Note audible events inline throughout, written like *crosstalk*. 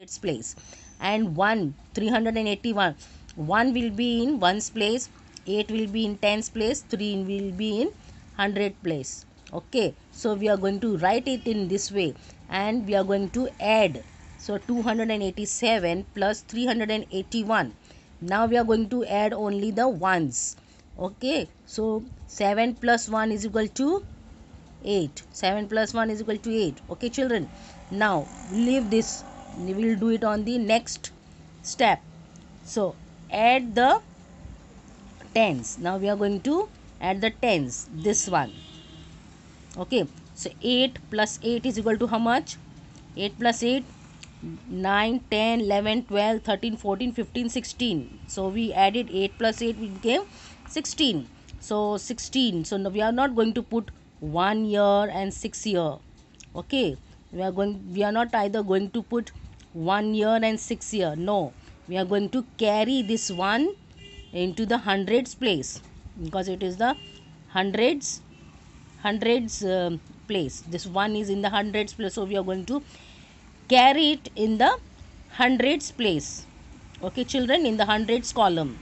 its place. And 1 381 1 will be in ones place 8 will be in tens place 3 will be in hundred place. Okay so we are going to write it in this way. And we are going to add so 287 plus 381 now we are going to add only the ones. Okay so 7 plus 1 is equal to 8 7 plus 1 is equal to 8 okay children now leave this we will do it on the next step. So add the tens. Now we are going to add the tens. This one. Okay. So 8 plus 8 is equal to how much? 8 plus 8 9 10 11 12 13 14 15 16 so we added 8 plus 8 we became 16 so 16 so now we are not going to put 1 year and 6 year. Okay. We are going we are not either going to put 1 year and 6 year. No. We are going to carry this one into the hundreds place. Because it is the hundreds hundreds uh, place. This one is in the hundreds place. So we are going to carry it in the hundreds place. Okay children? In the hundreds column.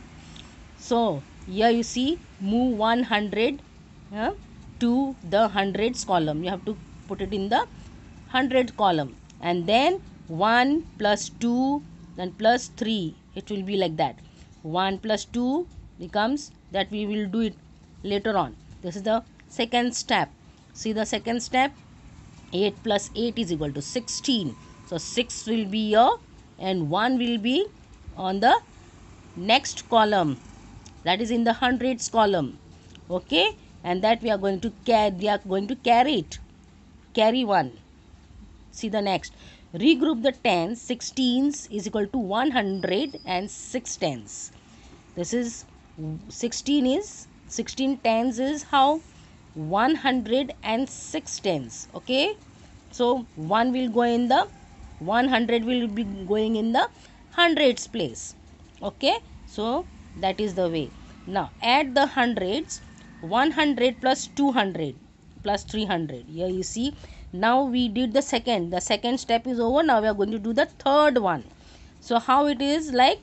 So here you see move 100 uh, to the hundreds column. You have to put it in the hundred column. And then 1 plus 2 then plus 3 it will be like that. 1 plus 2 becomes that we will do it later on. This is the second step. See the second step? 8 plus 8 is equal to 16 so 6 will be here and 1 will be on the next column. That is in the hundreds column. Okay? And that we are going to carry we are going to carry it. Carry one. See the next regroup the tens 16s is equal to 100 and 6 tens this is 16 is 16 tens is how? 100 and 6 tens okay? So 1 will go in the 100 will be going in the hundreds place okay? So that is the way. Now add the hundreds 100 plus 200 plus 300 here you see now we did the second. The second step is over. Now we are going to do the third one. So how it is? Like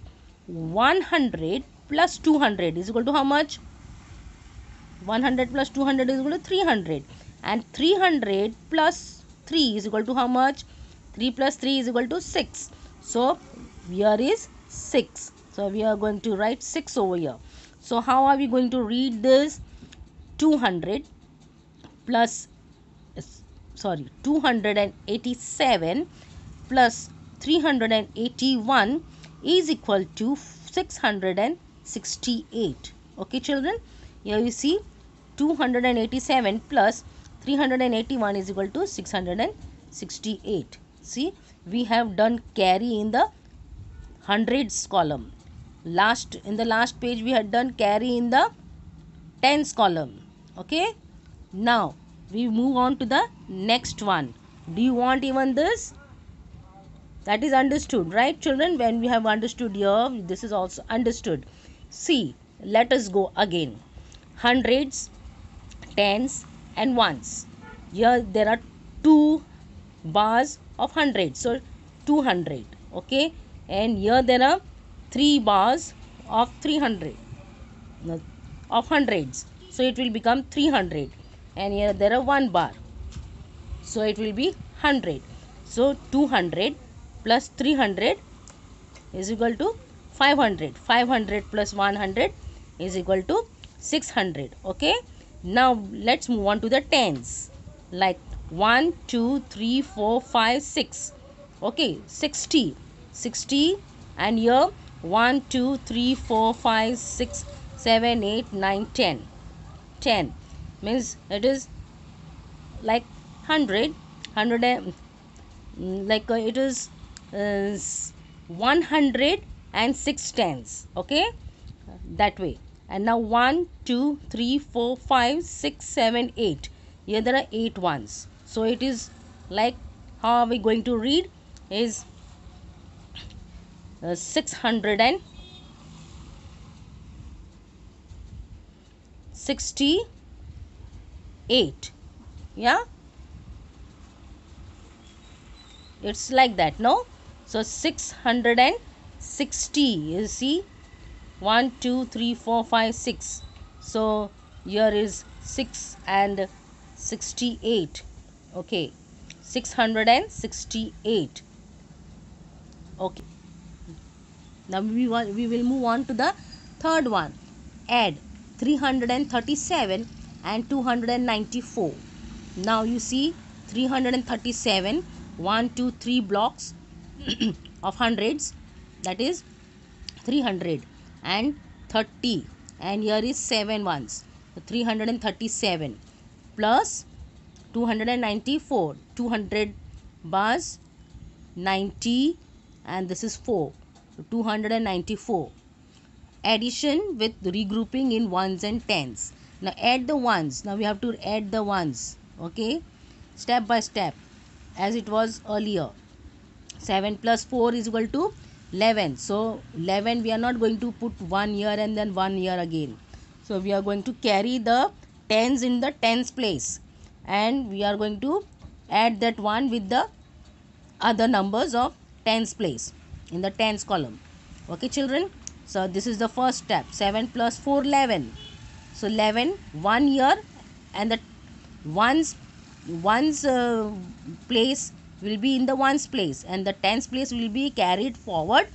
100 plus 200 is equal to how much? 100 plus 200 is equal to 300 and 300 plus 3 is equal to how much? 3 plus 3 is equal to 6 so here is 6 so we are going to write 6 over here. So how are we going to read this? 200 plus sorry 287 plus 381 is equal to 668 okay children? Here you see 287 plus 381 is equal to 668 see we have done carry in the hundreds column. Last in the last page we had done carry in the tens column. Okay? Now we move on to the next one. Do you want even this? That is understood right children? When we have understood here this is also understood. See let us go again. Hundreds tens and ones. Here there are two bars of hundred so 200 okay? And here there are three bars of 300 of hundreds. So it will become 300 and here there are one bar. So it will be 100 so 200 plus 300 is equal to 500 500 plus 100 is equal to 600 okay? Now let's move on to the tens. Like 1 2 3 4 5 6 okay? 60 60 and here 1 2 3 4 5 6 7 8 9 10 10 means it is like 100 100 and, like uh, it is uh, 100 and 6 tens okay? That way. And now 1 2 3 4 5 6 7 8 here there are 8 ones. So it is like how are we going to read? Is uh, 600 and 68 yeah? It's like that no? So 660 you see? 1 2 3 4 5 6 so here is 6 and 68 okay. 668 okay. Now we want we will move on to the third one. Add 337 and 294 now you see 337 1 2 3 blocks *clears throat* of hundreds that is 300 and 30 and here is 7 ones. So 337 plus 294 200 bars 90 and this is 4 294 addition with regrouping in ones and tens now add the ones. Now we have to add the ones. Okay? Step by step. As it was earlier. 7 plus 4 is equal to 11 so 11 we are not going to put one year and then one year again. So we are going to carry the tens in the tens place. And we are going to add that one with the other numbers of tens place in the tens column. Okay children? So this is the first step. 7 plus 4 11 so 11 one year and the ones ones uh, place will be in the ones place and the tens place will be carried forward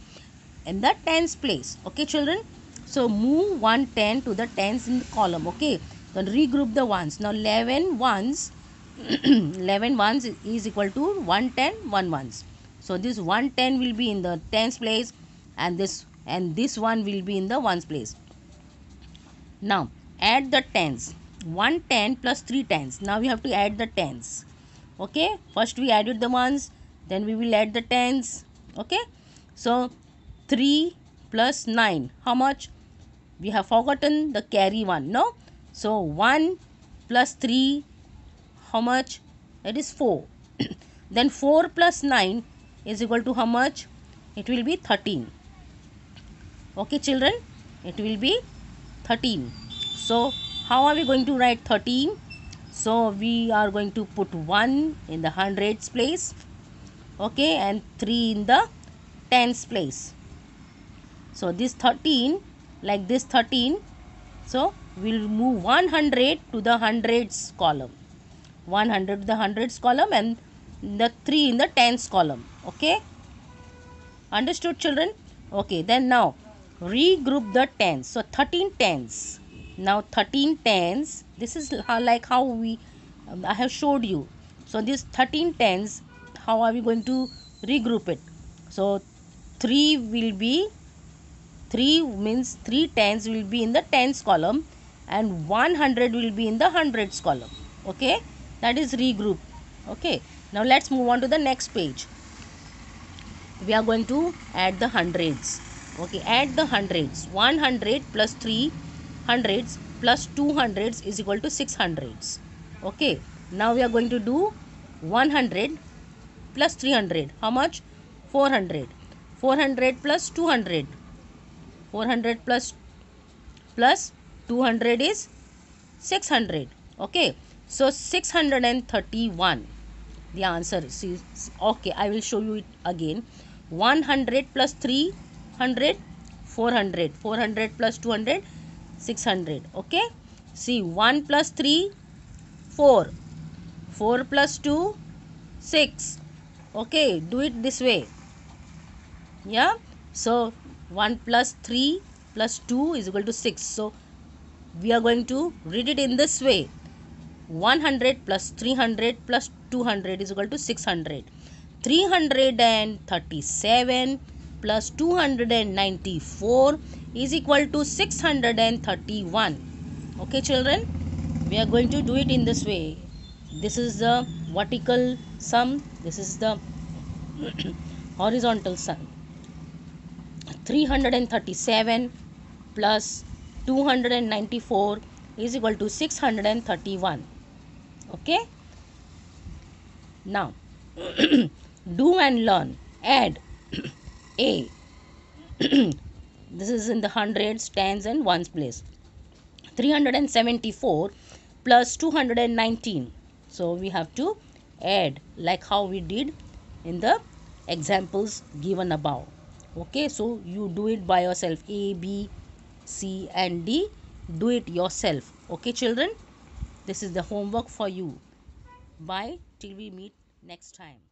in the tens place. Okay children? So move one ten to the tens in the column okay? Then regroup the ones. Now 11 ones *clears throat* 11 ones is equal to 110 1 ones. So this 110 will be in the tens place and this and this one will be in the ones place. Now add the tens. 110 plus 3 tens. Now we have to add the tens. Okay? First we added the ones then we will add the tens. Okay? So 3 plus 9 how much? We have forgotten the carry one no? So 1 plus 3 how much? It is 4 *coughs* then 4 plus 9 is equal to how much? It will be 13 okay children? It will be 13 so how are we going to write 13 so we are going to put 1 in the hundreds place okay and 3 in the tens place. So this 13 like this 13 so we'll move 100 to the hundreds column. 100 to the hundreds column and the 3 in the tens column okay? Understood children? Okay then now regroup the tens. So 13 tens now 13 tens this is how like how we um, i have showed you. So this 13 tens how are we going to regroup it? So 3 will be 3 means 3 tens will be in the tens column and 100 will be in the hundreds column. Okay? That is regroup. Okay? Now let's move on to the next page. We are going to add the hundreds. Okay? Add the hundreds. 100 plus 3 hundreds plus 2 hundreds is equal to 6 hundreds. Okay now we are going to do 100 plus 300 how much? 400 400 plus 200 400 plus plus 200 is 600 okay so 631 the answer is okay i will show you it again. 100 plus 300 400 400 plus 200 600 okay? See 1 plus 3 4 4 plus 2 6 okay do it this way. Yeah? So 1 plus 3 plus 2 is equal to 6 so we are going to read it in this way. 100 plus 300 plus 200 is equal to 600 337 plus 294 is equal to 631 okay children? We are going to do it in this way. This is the vertical sum. This is the *clears throat* horizontal sum. 337 plus 294 is equal to 631 okay? Now *clears throat* do and learn. Add *clears throat* a this is in the hundreds tens and ones place. 374 plus 219 so we have to add like how we did in the examples given above. Okay so you do it by yourself. A b c and d do it yourself. Okay children? This is the homework for you. Bye. Till we meet next time